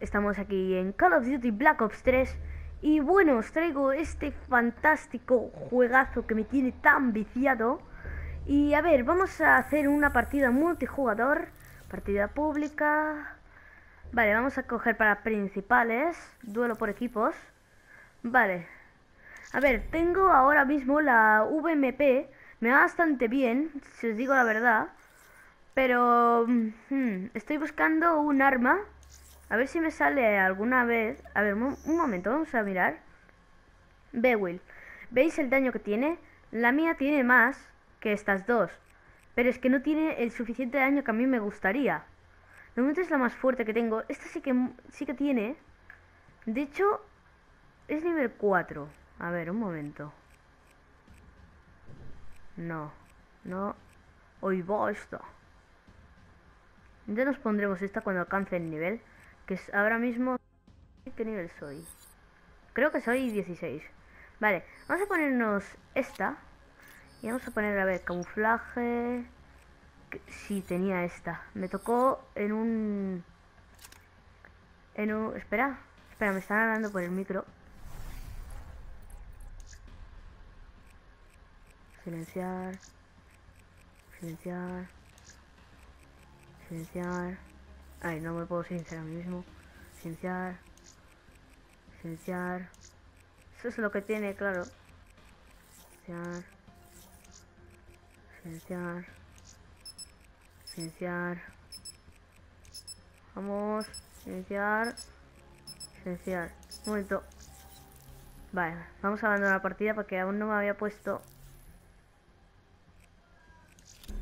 estamos aquí en Call of Duty Black Ops 3 y bueno, os traigo este fantástico juegazo que me tiene tan viciado. Y a ver, vamos a hacer una partida multijugador, partida pública, vale, vamos a coger para principales, duelo por equipos, vale, a ver, tengo ahora mismo la VMP, me va bastante bien, si os digo la verdad, pero hmm, estoy buscando un arma a ver si me sale alguna vez. A ver, un, momento, vamos a mirar. Bewil. ¿Veis el daño que tiene? La mía tiene más que estas dos. Pero es que no tiene el suficiente daño que a mí me gustaría. De momento es la más fuerte que tengo. Esta sí que, sí que tiene. De hecho, es nivel 4. A ver, un momento. No. No. Hoy va esto. Ya nos pondremos esta cuando alcance el nivel. Que ahora mismo... ¿Qué nivel soy? Creo que soy 16. Vale, vamos a ponernos esta. Y vamos a poner, a ver, camuflaje... Sí, tenía esta. Me tocó en un... En un... Espera, espera, me están hablando por el micro. Silenciar. Silenciar. Silenciar. Ay, no me puedo silenciar a mí mismo. Silenciar. Silenciar. Eso es lo que tiene, claro. Silenciar. Silenciar. Silenciar. Vamos. Silenciar. Silenciar. Un momento. Vale, vamos a abandonar la partida porque aún no me había puesto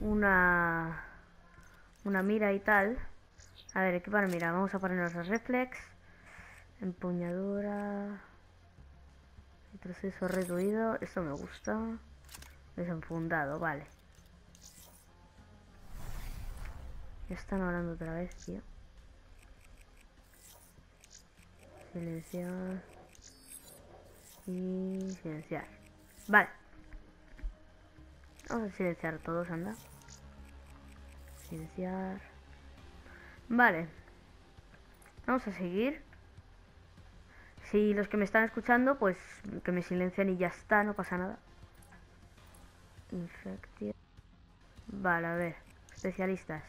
una una mira y tal. A ver, equipar mira, vamos a ponernos los reflex, empuñadura, proceso reducido, esto me gusta, desenfundado, vale. Están hablando otra vez, tío. Silenciar y silenciar. Vale. Vamos a silenciar todos, anda. Silenciar. Vale. Vamos a seguir. Si los que me están escuchando, pues que me silencian y ya está, no pasa nada. Infectia. Vale, a ver. Especialistas.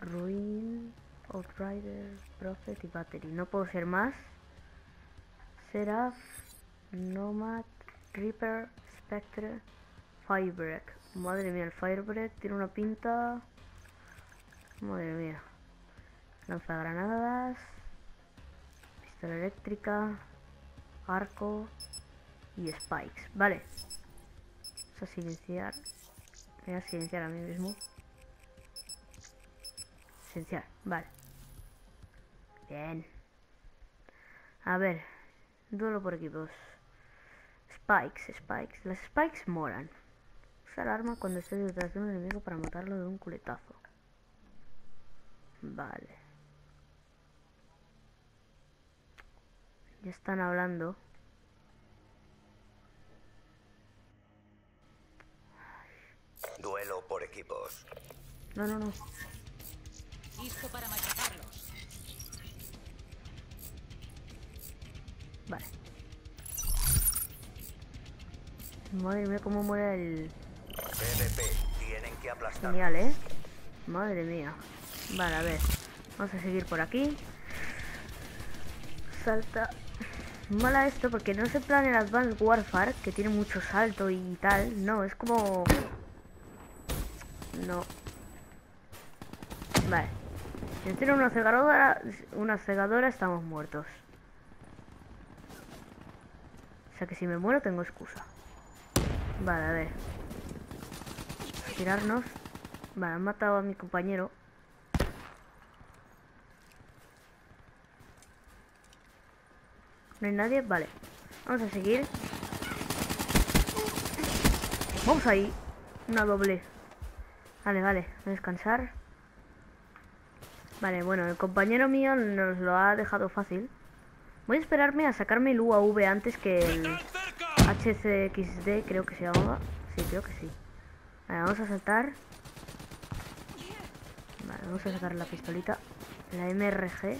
Ruin, Outrider, Prophet y Battery. No puedo ser más. Seraph, Nomad, Reaper, Spectre, Firebreak. Madre mía, el Firebreak tiene una pinta... Madre mía. Lanzagranadas. Pistola eléctrica. Arco. Y spikes. Vale. Vamos a silenciar. Voy a silenciar a mí mismo. Silenciar. Vale. Bien. A ver. Duelo por equipos. Spikes, spikes. Las spikes moran. Usa el arma cuando estés detrás de un enemigo para matarlo de un culetazo. Vale. Ya están hablando. Duelo por equipos. No, no, no. Listo para machacarlos. Vale. Madre mía, cómo muere el... PvP. Tienen que aplastar. Genial, ¿eh? Madre mía. Vale, a ver. Vamos a seguir por aquí. Salta. Mala esto porque no es el plan en Advanced Warfare, que tiene mucho salto y tal. No, es como... No. Vale. Si tiene una cegadora, una cegadora estamos muertos. O sea que si me muero tengo excusa. Vale, a ver. Tirarnos. Vale, han matado a mi compañero. ¿No hay nadie? Vale. Vamos a seguir. Vamos ahí. Una doble. Vale, vale. A descansar. Vale, bueno, el compañero mío nos lo ha dejado fácil. Voy a esperarme a sacarme el UAV antes que el HCXD, creo que se llamaba. Sí, creo que sí. Vale, vamos a saltar. Vale, vamos a sacar la pistolita. La MRG.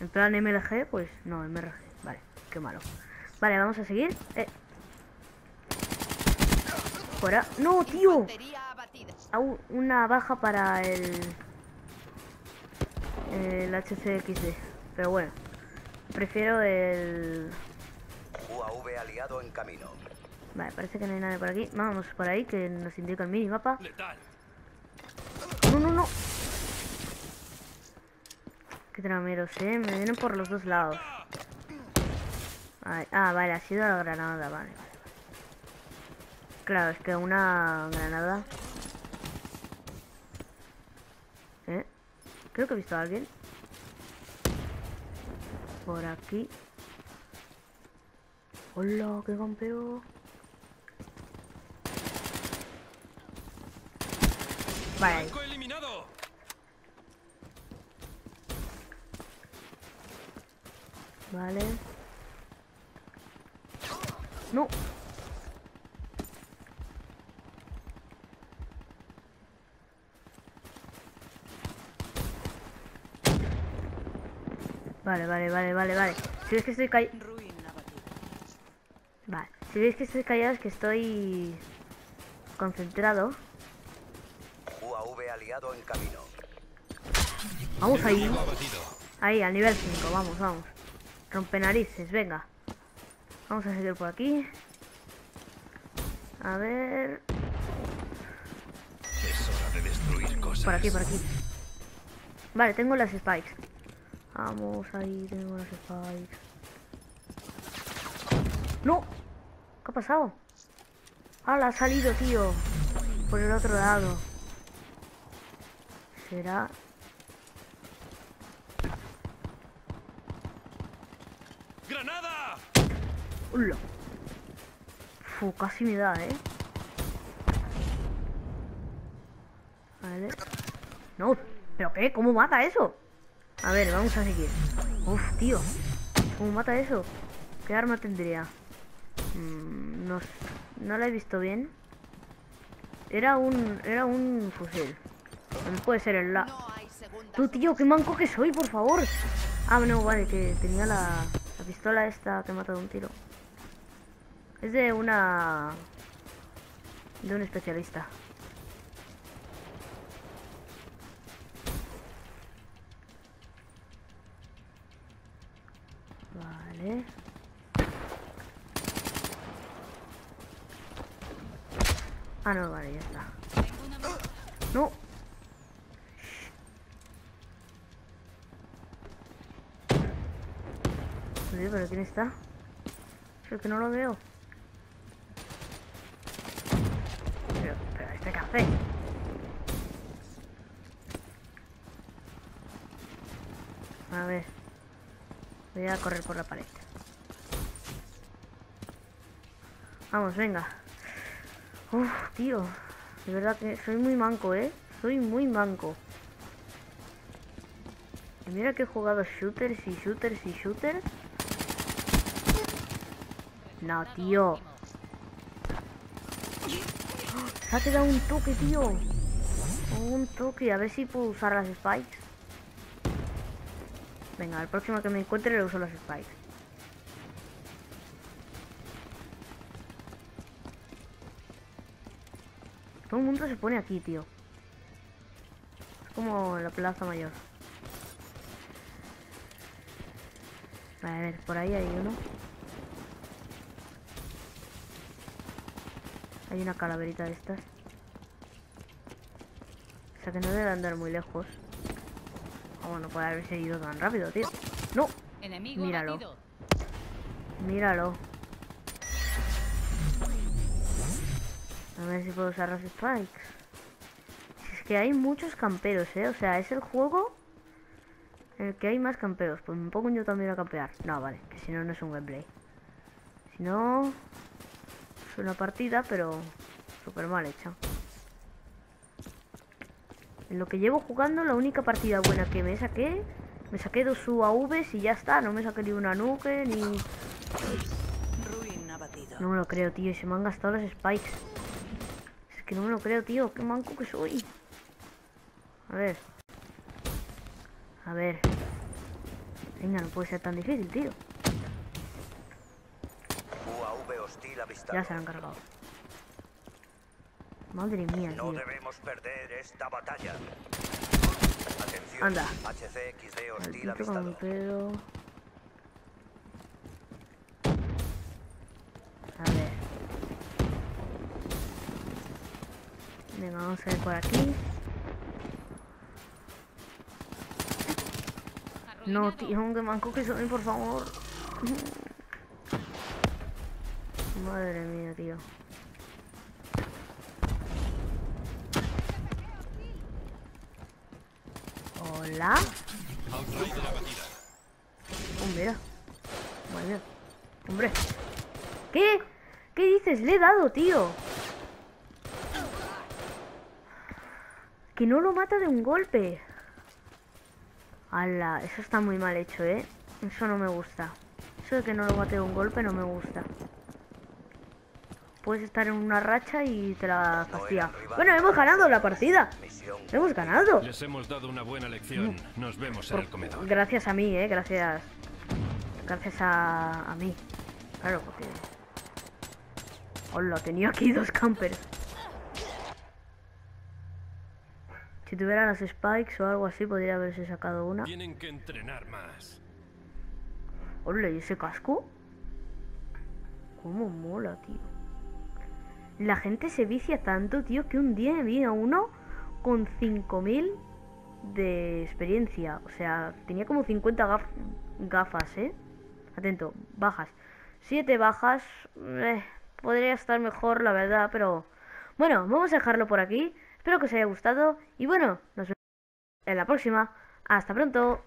En plan MLG, pues no, MRG. Vale, qué malo. Vale, vamos a seguir. Eh. Fuera. ¡No, tío! Au, una baja para el... El HCXD. Pero bueno. Prefiero el... UAV aliado en camino. Vale, parece que no hay nadie por aquí. Vamos por ahí, que nos indica el minimapa. Letal. No, no, no. Qué trameros, eh. Me vienen por los dos lados. Ay, ah, vale, ha sido la granada, vale. Claro, es que una granada. ¿Eh? Creo que he visto a alguien. Por aquí. Hola, qué campeo. Vale, Vale. No. Vale, vale, vale, vale, vale. Si ves que estoy callado... Vale. Si veis que estoy callado es que estoy... Concentrado. UAV aliado en camino. Vamos ahí. Ahí, al nivel 5, vamos, vamos. Rompe narices, venga. Vamos a seguir por aquí. A ver. Es hora de destruir cosas. Por aquí, por aquí. Vale, tengo las spikes. Vamos, ahí tengo las spikes. ¡No! ¿Qué ha pasado? ¡Hala, ha salido, tío! Por el otro lado. ¿Será? ¡Granada! ¡Hola! Fu, casi me da, ¿eh? Vale. No, ¿pero qué? ¿Cómo mata eso? A ver, vamos a seguir. Uf, tío. ¿Cómo mata eso? ¿Qué arma tendría? Mm, no, no la he visto bien. Era un, era un fusil. No puede ser el la... Tú, tío, qué manco que soy, por favor. Ah, no, vale, que tenía la, la pistola esta que mata de un tiro. Es de una... De un especialista. Vale. Ah, no, vale, ya está. No. Pero ¿quién está? Es que no lo veo. Pero, pero este café. A ver. Voy a correr por la pared. Vamos, venga. Uf, tío. De verdad que soy muy manco, ¿eh? Soy muy manco. Y mira que he jugado shooters y shooters y shooters. No, tío. Se ha quedado un toque, tío. Un toque. A ver si puedo usar las spikes. Venga, el próximo que me encuentre le uso las spikes. Todo el mundo se pone aquí, tío. Es como la plaza mayor. A ver, por ahí hay uno. Hay una calaverita de estas. O sea que no debe andar muy lejos. Ah, bueno, puede haberse ido tan rápido, tío. ¡No! Enemigo Míralo. Míralo. A ver si puedo usar los spikes. Si es que hay muchos camperos, ¿eh? O sea, es el juego en el que hay más camperos. Pues me pongo yo también a campear. No, vale, que si no, no es un gameplay. Si no, es una partida, pero súper mal hecha. En lo que llevo jugando, la única partida buena que me saqué, me saqué dos UAVs y ya está. No me saqué ni una nuke, ni... No me lo creo, tío. y Se me han gastado los spikes. Es que no me lo creo, tío. Qué manco que soy. A ver. A ver. Venga, no puede ser tan difícil, tío. Ya se lo han cargado. Madre mía, No tío. debemos perder esta batalla. Atención. Anda. HCXD hostil avistado. A ver. Venga, vamos a ir por aquí. No, tío, que manco que soy, por favor. Madre mía, tío. Hola. Oh, mira. Hombre. ¿Qué? ¿Qué dices? Le he dado, tío. Que no lo mata de un golpe. Ala, eso está muy mal hecho, ¿eh? Eso no me gusta. Eso de que no lo mate de un golpe no me gusta. Puedes estar en una racha y te la fastidia. Bueno, hemos ganado la partida. Hemos ganado. Les hemos dado una buena lección. Nos vemos en el comedor. gracias a mí, eh, gracias. Gracias a, a mí. Claro, porque. Hola, tenía aquí dos campers. Si tuviera las spikes o algo así, podría haberse sacado una. Tienen que entrenar más. Hola, ¿y ese casco? ¿Cómo mola, tío? La gente se vicia tanto, tío, que un día vi a uno con 5000 de experiencia. O sea, tenía como 50 gaf- gafas, ¿eh? Atento, bajas. 7 bajas. eh, podría estar mejor, la verdad, pero... Bueno, vamos a dejarlo por aquí. Espero que os haya gustado. Y bueno, nos vemos en la próxima. Hasta pronto.